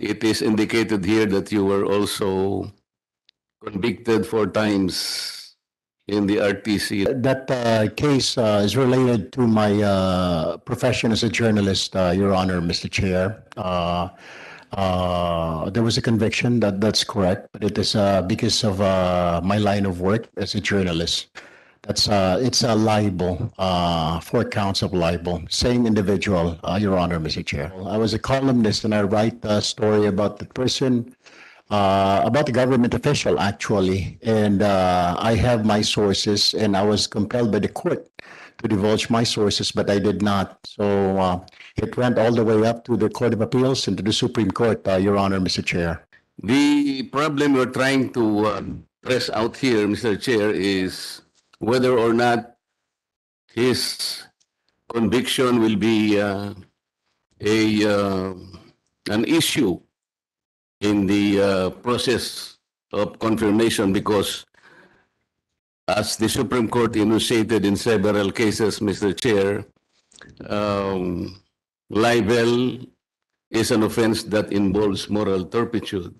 it is indicated here that you were also convicted four times in the RTC. That uh, case uh, is related to my uh, profession as a journalist, uh, Your Honor, Mr. Chair. Uh, uh, There was a conviction, that, that's correct, but it is because of my line of work as a journalist. That's, uh, it's a libel, uh, four counts of libel, same individual, uh, Your Honor, Mr. Chair. I was a columnist and I write a story about the person uh, about the government official actually and uh, i have my sources and i was compelled by the court to divulge my sources but i did not so uh, it went all the way up to the court of appeals and to the supreme court uh, your honor mr chair The problem we're trying to um, press out here, Mr. Chair, is whether or not his conviction will be uh, a uh, an issue in the uh, process of confirmation because as the Supreme Court enunciated in several cases, Mr. Chair, um, libel is an offense that involves moral turpitude.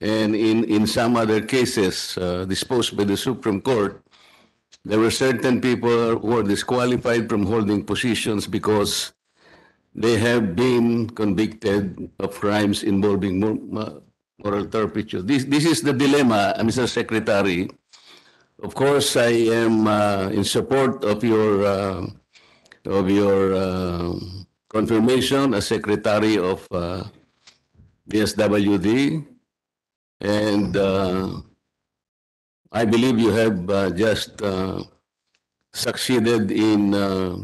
And in, in some other cases uh, disposed by the Supreme Court, there were certain people who were disqualified from holding positions because they have been convicted of crimes involving moral turpitude. This, this is the dilemma, uh, Mr. Secretary. Of course, I am uh, in support of your uh, of your uh, confirmation as Secretary of uh, DSWD, and uh, I believe you have uh, just uh, succeeded in uh,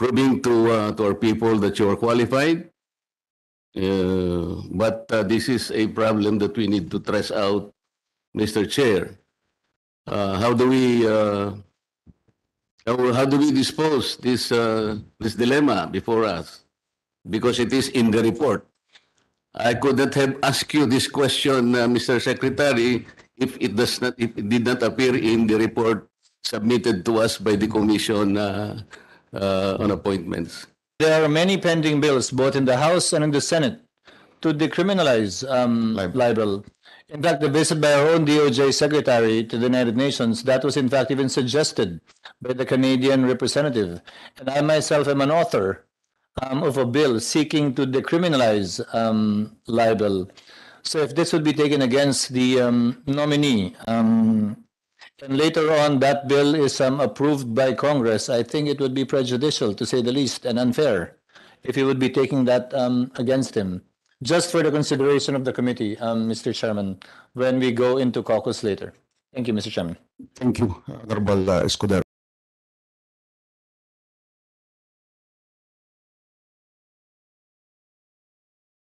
proving to uh, to our people that you are qualified. Uh, but uh, this is a problem that we need to trace out, Mr. Chair. How do we how, how do we dispose this this dilemma before us? Because it is in the report. I could not have asked you this question, Mr. Secretary, if it does not if it did not appear in the report submitted to us by the Commission uh, uh, on Appointments. There are many pending bills, both in the House and in the Senate, to decriminalize um, Libel. libel. In fact, the visit by our own DOJ secretary to the United Nations, that was in fact even suggested by the Canadian representative. And I myself am an author um, of a bill seeking to decriminalize um, libel. So if this would be taken against the um, nominee, um, and later on, that bill is um, approved by Congress. I think it would be prejudicial, to say the least, and unfair if you would be taking that um, against him. Just for the consideration of the committee, um, Mr. Chairman, when we go into caucus later. Thank you, Mr. Chairman. thank you honorable uh,